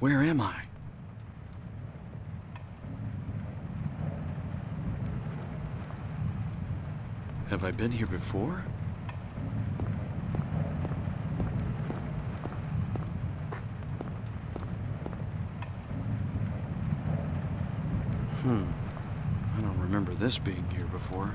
Where am I? Have I been here before? Hmm. I don't remember this being here before.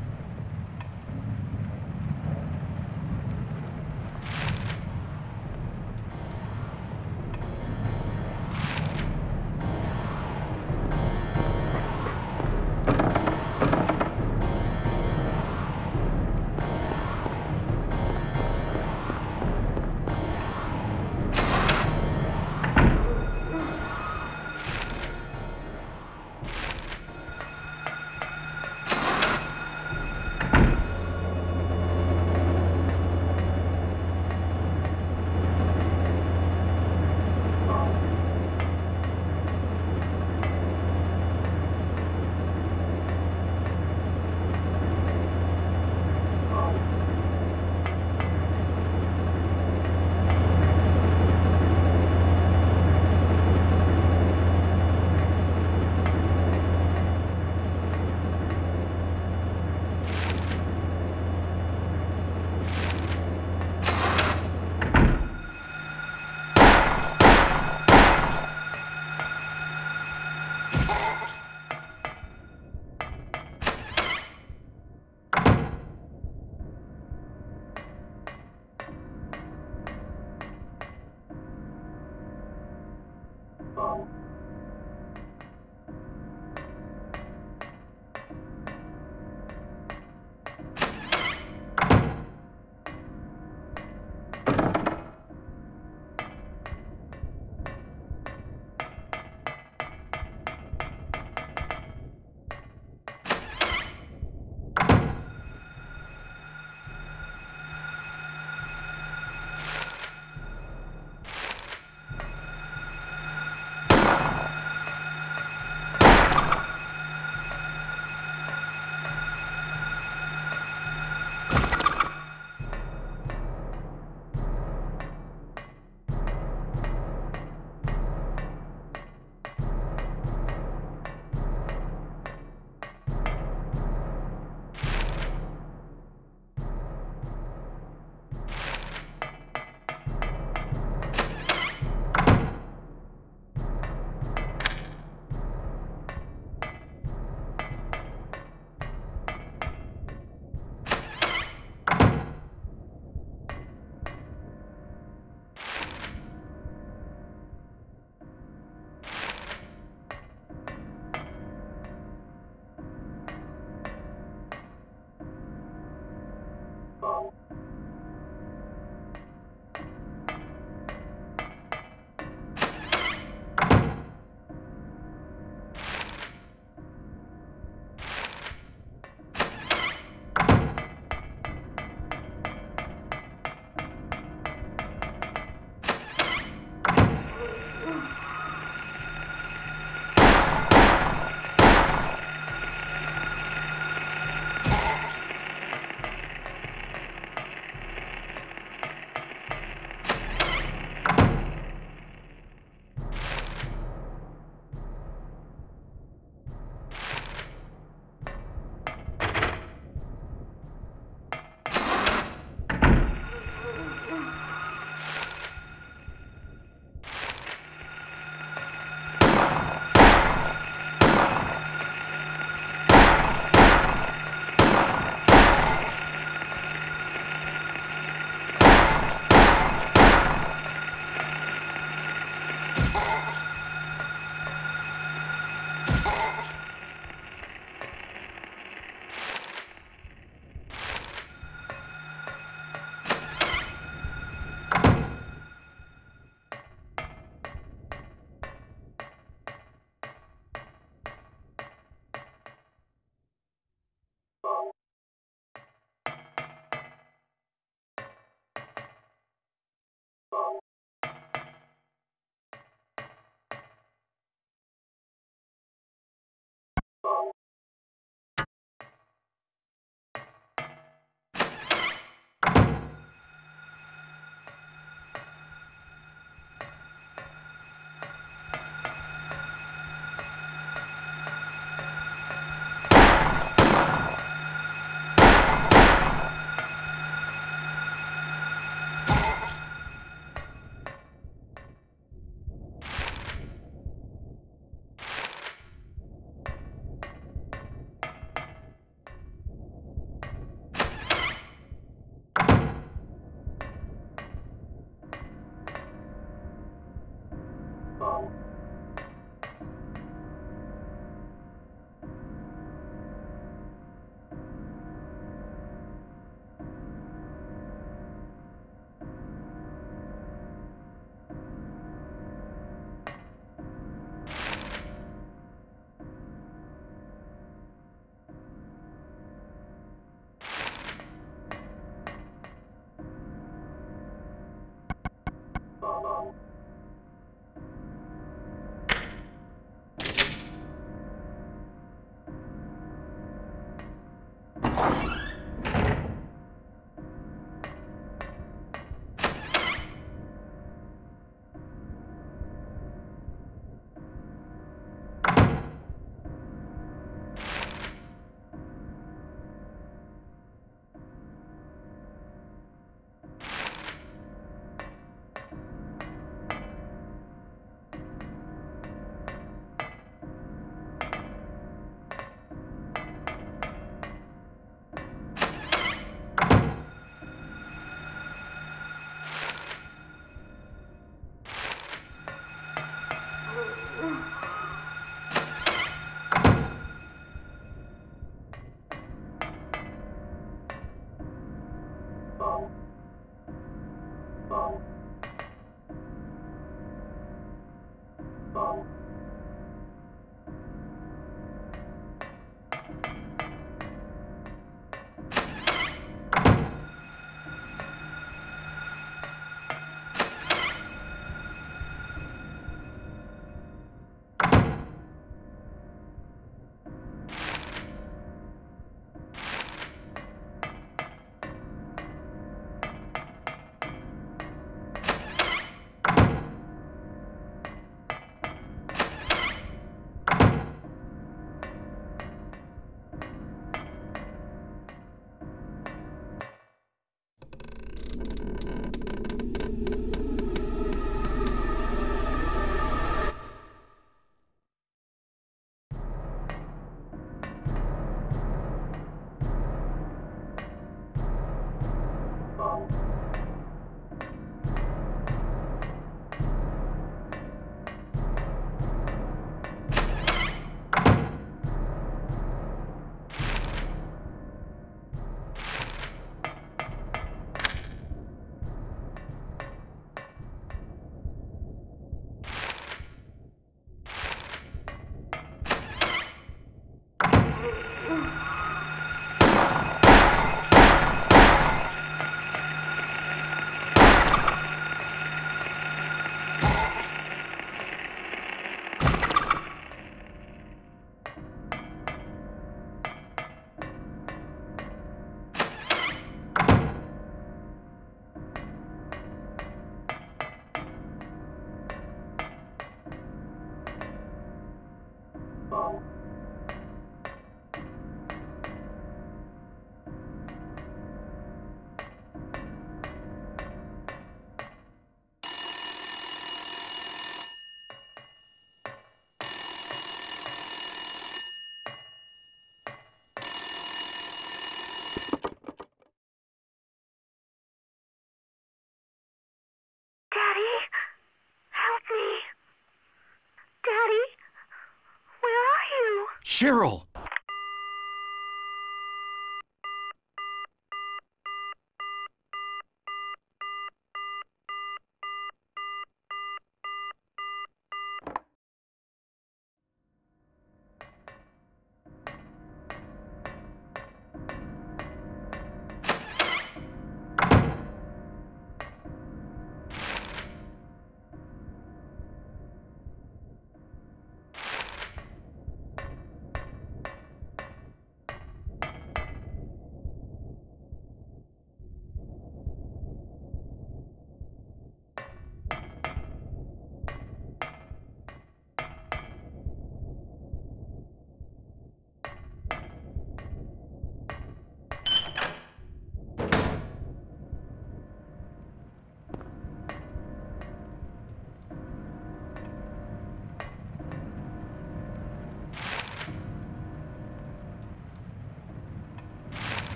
Cheryl!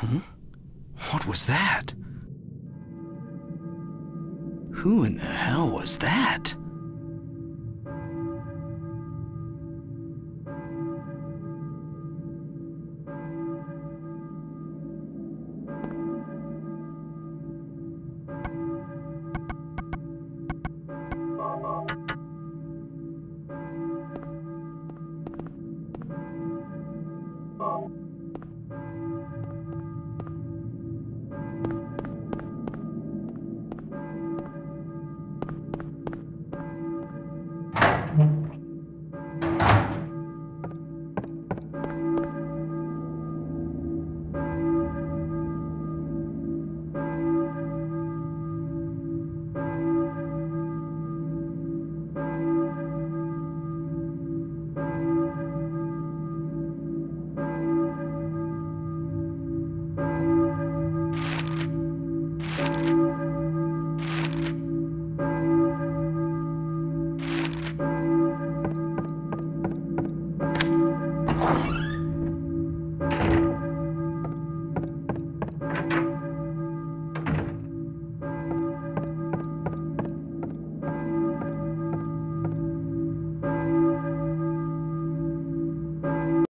Huh? What was that? Who in the hell was that?